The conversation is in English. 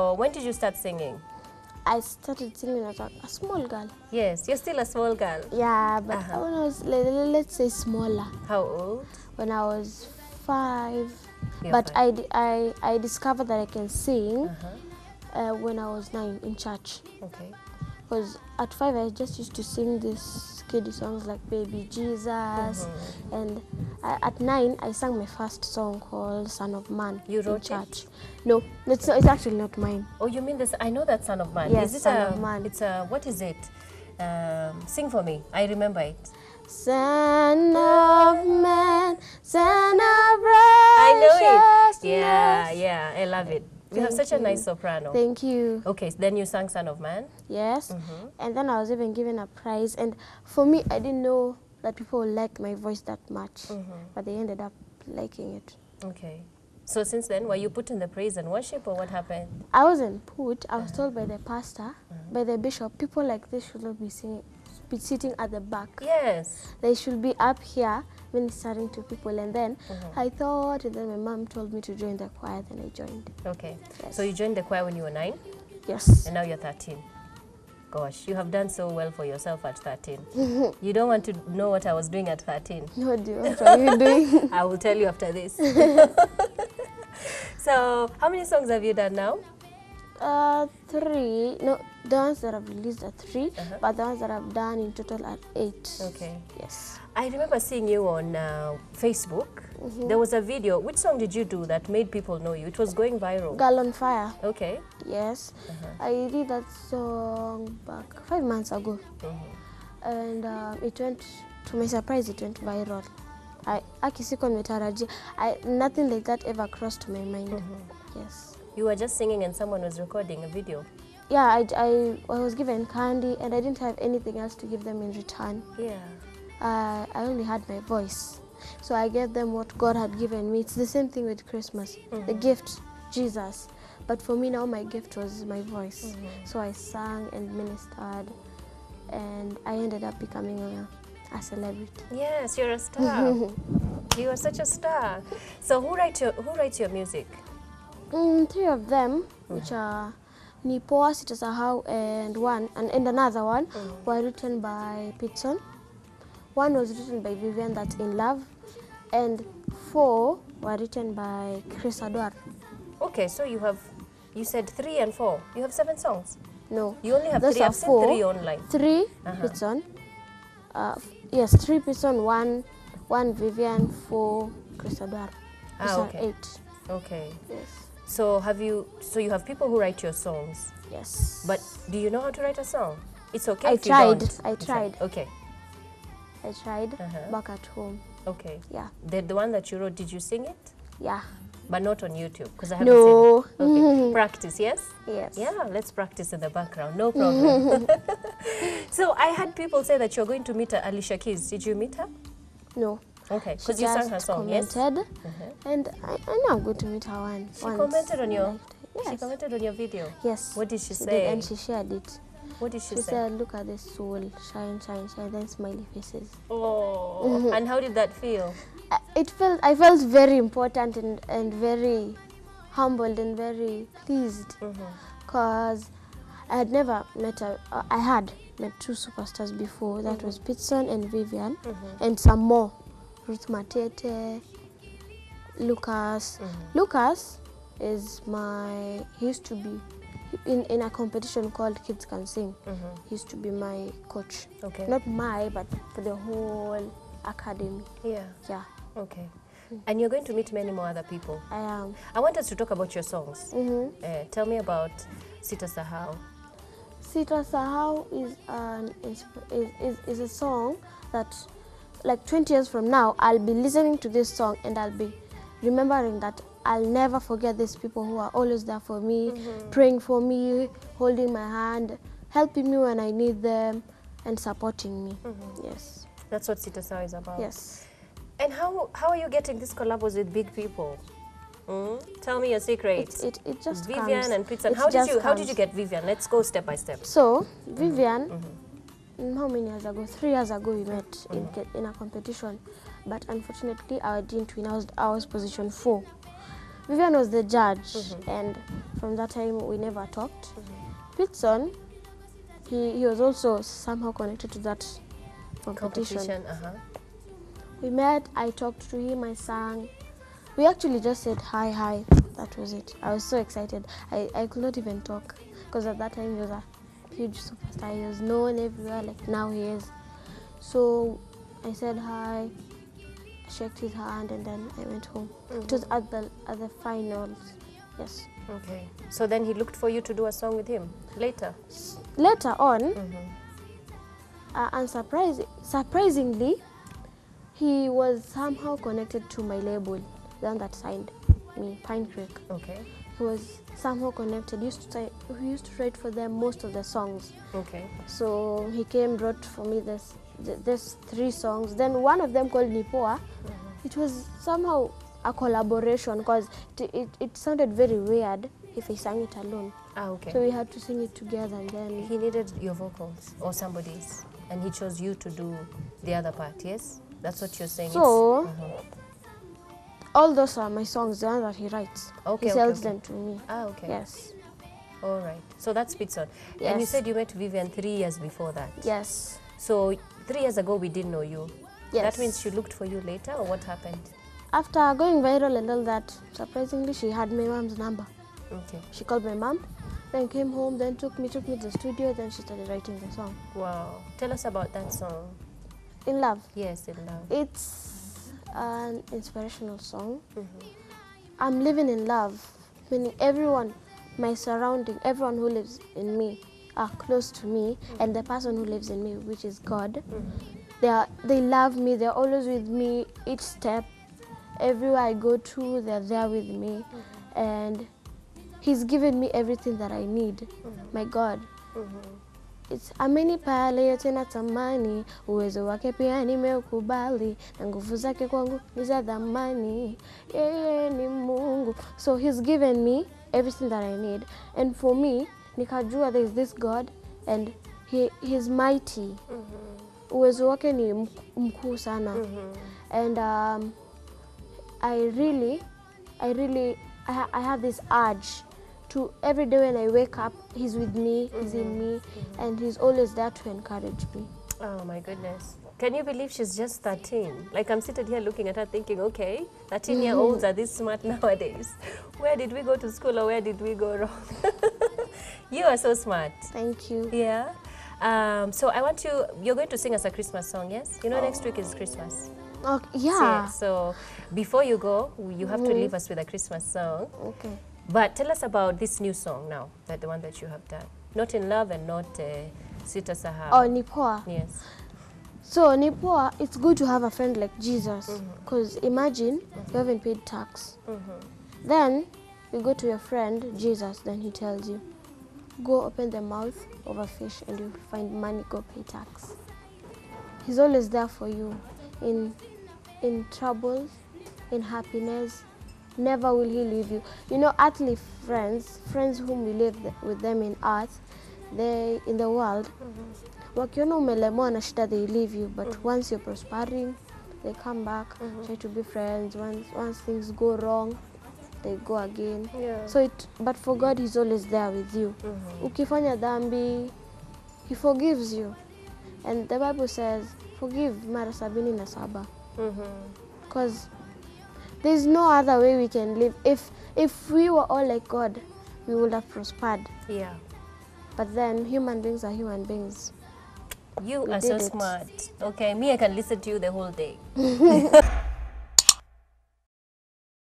Oh, when did you start singing? I started singing as a, small girl. Yes, you're still a small girl. Yeah, but Uh-huh. when I was, le- le- let's say, smaller, How old? when I was five. You're but five. I, I, I discovered that I can sing Uh-huh. uh, when I was nine in church. Okay. Because at five, I just used to sing these kiddie songs like Baby Jesus. Mm-hmm. And I, at nine, I sang my first song called Son of Man You wrote it? church. No, it's, it's actually not mine. Oh, you mean this? I know that Son of Man. Yes, is it Son a, of Man. It's a, what is it? Um, sing for me. I remember it. Son of Man, Son of righteousness. I know it. Yeah, yeah, I love it. You have such a nice soprano. Thank you. okay, then you sang Son of Man. Yes. Mm-hmm. And then I was even given a prize. And for me, I didn't know that people liked my voice that much. Mm-hmm. But they ended up liking it. Okay. So since then, were you put in the praise and worship, or what happened? I wasn't put, I was told by the pastor, by the bishop, people like this should not be singing, be sitting at the back. Yes. They should be up here ministering to people. And then Mm-hmm. I thought, and then my mom told me to join the choir, then I joined. Okay. Yes. So you joined the choir when you were nine, Yes. and now you're 13. Gosh, you have done so well for yourself at 13. you don't want to know what I was doing at 13. No, dear, what are you doing? I will tell you after this. so, how many songs have you done now? Uh, three. No, the ones that I've released are 3 Uh-huh. but the ones that I've done in total are eight. Okay. Yes. I remember seeing you on uh, Facebook. Mm-hmm. There was a video. Which song did you do that made people know you? It was going viral. Girl on Fire. Okay. Yes. Uh-huh. I did that song back five months ago. Mm -hmm. And uh, it went, to my surprise, it went viral. I, aki siko nimetarajia. I, nothing like that ever crossed my mind. Mm-hmm. Yes. You were just singing and someone was recording a video. Yeah, I, I, I was given candy and I didn't have anything else to give them in return. Yeah. uh, I only had my voice. So I gave them what God had given me. It's the same thing with Christmas. The gift, Jesus. But for me now, my gift was my voice. So I sang and ministered, and I ended up becoming a, a celebrity. Yes, you're a star. you are such a star. So who writes your who writes your music? Mm, three of them, which are Nipoa, Sitasahau, and one, and, and another one, were written by Pitson. One was written by Vivian, that's in love, and four were written by Chris Adwar. Okay, so you have you said three and four. You have seven songs. No, You only have Those three. are I've seen four. three online. 3 Uh-huh. Pitson. Uh, yes, three Pitson, one, one Vivian, four Chris Adwar. Ah, okay. eight. Okay. Yes. So have you? So you have people who write your songs, Yes. but do you know how to write a song? It's okay. I tried. I tried. like- Okay. I tried Uh-huh. back at home. Okay. Yeah. The the one that you wrote, did you sing it? Yeah. But not on YouTube because I haven't No. seen it. Okay. Practice, yes. Yes. Yeah, let's practice in the background. No problem. so I had people say that you're going to meet Alicia Keys. Did you meet her? No. Okay, She because you sang her song, yes? commented, Mhm. and I, I know I'm going to meet her one. She once commented on your. lifetime. She commented on your video. Yes. What did she She say? did, and she shared it. What did she, She say? She said, "Look at this soul, shine, shine, shine." Then smiley faces. Oh, and how did that feel? I- it felt I felt very important and, and very humbled and very pleased because I had never met a uh, I had met two superstars before that was Pitson and Vivian and some more Ruth Matete Lucas Lucas is my he used to be in, in a competition called Kids Can Sing he used to be my coach Okay. not my but for the whole academy Yeah. yeah Okay. And you're going to meet many more other people. I am I want us to talk about your songs. mm-hmm. Uh, tell me about Sita Sahau. Sita Sahau is an is, is, is a song that like 20 years from now I'll be listening to this song and I'll be remembering that I'll never forget these people who are always there for me, praying for me, holding my hand, helping me when I need them and supporting me. Yes. That's what Sita Sahau is about. Yes. And how, how are you getting these collabs with big people? Mm? Tell me your secret. It, it, it just Vivian comes. and. It How did you how did you get Vivian? Let's go step by step. So, Vivian, mm, how many years ago? Three years ago, we met in, mm. in a competition. But unfortunately, I didn't win. I was, I was position four. Vivian was the judge. Mm-hmm. And from that time we never talked. Mm-hmm. Pitson, he, he was also somehow connected to that competition. Competition. Uh-huh. We met, I talked to him, I sang. We actually just said hi, hi. That was it. I was so excited. I, I could not even talk because at that time he was a huge superstar. He was known everywhere, like now he is. So I said hi, shook his hand, and then I went home. It was at the at the finals. Yes. Okay. So then he looked for you to do a song with him later. Later on, Mm-hmm. uh, and surprise, surprisingly, he was somehow connected to my label, the one that signed me, Pine Creek. Okay. He was somehow connected. Used to say, he used to write for them most of the songs. Okay. So he came, wrote for me this, this three songs. Then one of them called Nipoa. It was somehow a collaboration because it, it, it sounded very weird if he sang it alone. Ah, okay. So we had to sing it together and then he needed your vocals or somebody's, and he chose you to do the other part. Yes, that's what you're saying. It's- So- Mhm. All those are my songs, the ones that he writes. Okay, he sells okay. them to me. Ah, okay. Yes. All right. So that's Pitson. And you said you met Vivian three years before that. Yes. So three years ago we didn't know you. Yes. That means she looked for you later, or what happened? After going viral and all that, surprisingly, she had my mom's number. Okay. She called my mom, then came home, then took me, took me to the studio, then she started writing the song. Wow. Tell us about that song. In Love. Yes, in love. It's an inspirational song. Mhm. I'm living in love, meaning everyone, my surrounding, everyone who lives in me are close to me, mm-hmm. and the person who lives in me, which is God, mm-hmm. they are, they love me. They're always with me each step, everywhere I go to. They're there with me, mm-hmm. and He's given me everything that I need. My God. It's ameni pale yote natamani, uwezo wake pia nimeukubali, na nguvu zake kwangu ni za dhamani. Yeye ni Mungu, so he's given me everything that I need, and for me nikajua there is this God and he, he's mighty. Uwezo wake ni mk- mkuu sana, and um, I really, I really, I, I have this urge to every day when I wake up, He's with me, He's in me, and He's always there to encourage me. Oh my goodness. Can you believe she's just 13? Like I'm seated here looking at her thinking, okay, 13 year olds are this smart nowadays. Where did we go to school or where did we go wrong? you are so smart. Thank you. Yeah. Um, so I want you, you're going to sing us a Christmas song, yes? You know, next week is Christmas. Okay, yeah. So before you go, you have to leave us with a Christmas song. Okay. But tell us about this new song now, that the one that you have done. Not in love and not uh, Sita Sahau. Oh, Nipoa. Yes. So Nipoa, it's good to have a friend like Jesus, mm-hmm. because imagine you mm-hmm. haven't paid tax. Mm-hmm. Then you go to your friend Jesus, then he tells you, go open the mouth of a fish and you find money, go pay tax. He's always there for you in in troubles, in happiness. Never will he leave you. You know, earthly friends, friends whom we live with them in earth, they in the world, wakiona umelemewa na shida they leave you. But mm -hmm. once you're prospering they come back mm -hmm. try to be friends. Once, once things go wrong they go again. Yeah. so it but for god he's always there with you. Ukifanya dhambi he forgives you. And the bible says forgive mara sabini na saba. Because there's no other way we can live if if we were all like god we would have prospered Yeah. but then human beings are human beings You We are so it. smart. Okay, me, I can listen to you the whole day.